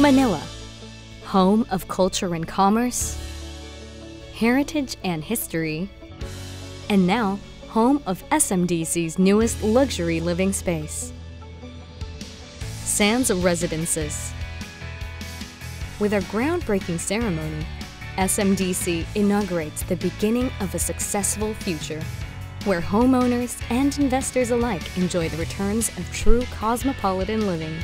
Manila, home of culture and commerce, heritage and history, and now home of SMDC's newest luxury living space, Sands Residences. With our groundbreaking ceremony, SMDC inaugurates the beginning of a successful future where homeowners and investors alike enjoy the returns of true cosmopolitan living.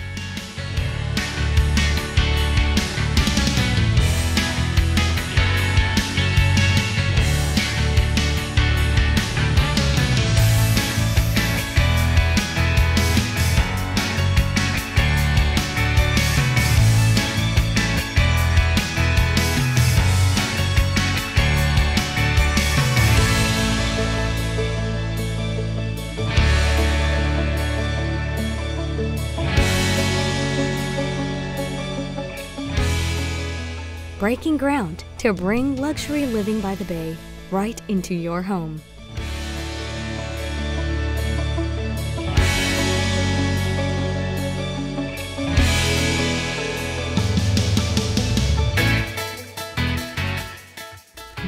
Breaking ground to bring luxury living by the bay right into your home.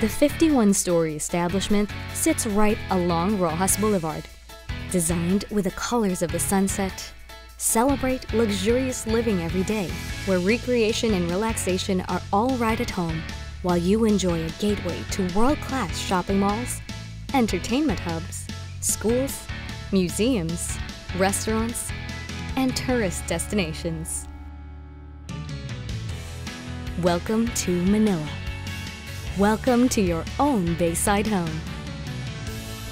The 51 story establishment sits right along Roxas Boulevard. Designed with the colors of the sunset, Celebrate luxurious living every day, where recreation and relaxation are all right at home, while you enjoy a gateway to world class shopping malls, entertainment hubs, schools, museums, restaurants, and tourist destinations. Welcome to Manila. Welcome to your own Bayside home.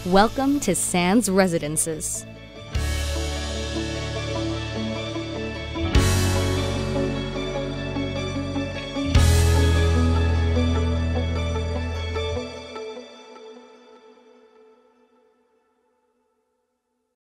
Welcome to Sands Residences.